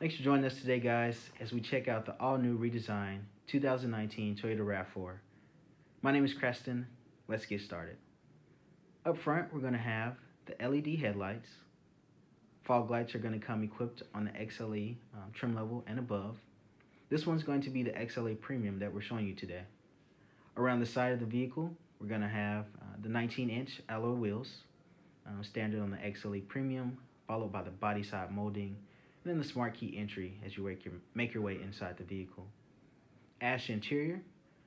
Thanks for joining us today, guys, as we check out the all-new redesigned 2019 Toyota RAV4. My name is Kreston. Let's get started. Up front, we're going to have the LED headlights. Fog lights are going to come equipped on the XLE um, trim level and above. This one's going to be the XLE Premium that we're showing you today. Around the side of the vehicle, we're going to have uh, the 19-inch alloy wheels, uh, standard on the XLE Premium, followed by the body side molding, and then the smart key entry as you make your, make your way inside the vehicle. Ash interior,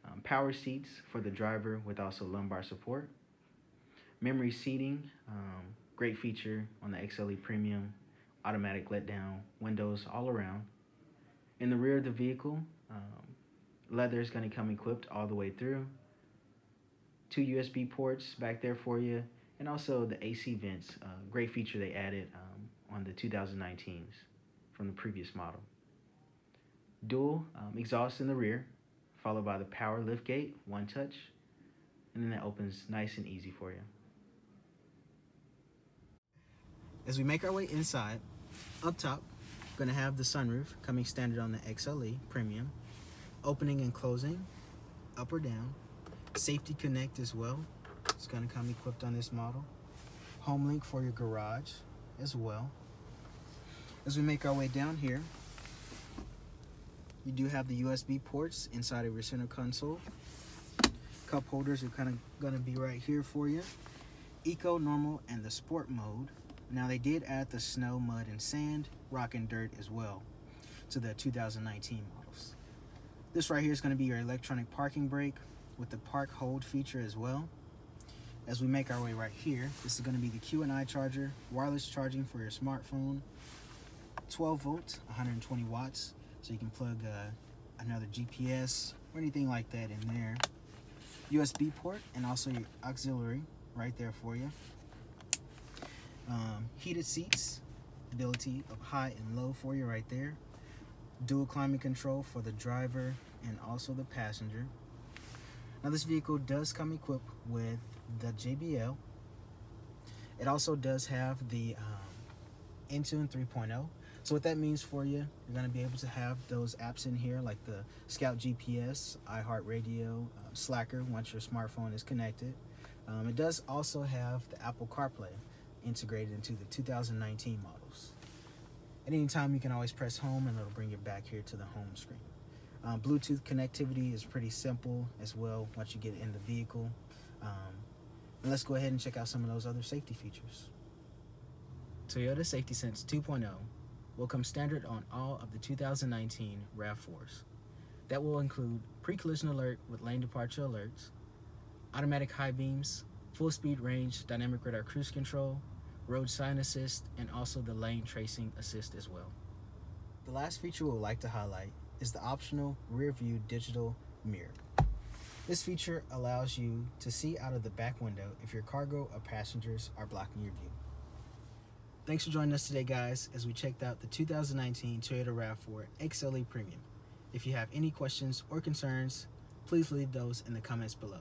um, power seats for the driver with also lumbar support. Memory seating, um, great feature on the XLE Premium, automatic letdown, windows all around. In the rear of the vehicle, um, leather is going to come equipped all the way through. Two USB ports back there for you, and also the AC vents, uh, great feature they added um, on the 2019s from the previous model. Dual um, exhaust in the rear, followed by the power lift gate, one touch, and then that opens nice and easy for you. As we make our way inside, up top, we're gonna have the sunroof coming standard on the XLE Premium, opening and closing, up or down, safety connect as well. It's gonna come equipped on this model. Home link for your garage as well. As we make our way down here, you do have the USB ports inside of your center console. Cup holders are kind of going to be right here for you. Eco, normal, and the sport mode. Now they did add the snow, mud, and sand, rock and dirt as well to the 2019 models. This right here is going to be your electronic parking brake with the park hold feature as well. As we make our way right here, this is going to be the Q&I charger, wireless charging for your smartphone, 12 volts, 120 watts, so you can plug uh, another GPS or anything like that in there. USB port and also your auxiliary right there for you. Um, heated seats, ability of high and low for you right there. Dual climate control for the driver and also the passenger. Now this vehicle does come equipped with the JBL. It also does have the um, Entune 3.0 so what that means for you, you're going to be able to have those apps in here like the Scout GPS, iHeartRadio, uh, Slacker once your smartphone is connected. Um, it does also have the Apple CarPlay integrated into the 2019 models. At any time you can always press home and it'll bring you back here to the home screen. Um, Bluetooth connectivity is pretty simple as well once you get in the vehicle. Um, let's go ahead and check out some of those other safety features. Toyota Safety Sense 2.0 will come standard on all of the 2019 RAV4s. That will include pre-collision alert with lane departure alerts, automatic high beams, full speed range, dynamic radar cruise control, road sign assist, and also the lane tracing assist as well. The last feature we would like to highlight is the optional rear view digital mirror. This feature allows you to see out of the back window if your cargo or passengers are blocking your view. Thanks for joining us today, guys, as we checked out the 2019 Toyota RAV4 XLE Premium. If you have any questions or concerns, please leave those in the comments below.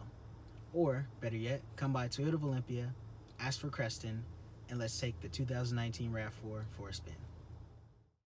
Or, better yet, come by Toyota of Olympia, ask for Kreston, and let's take the 2019 RAV4 for a spin.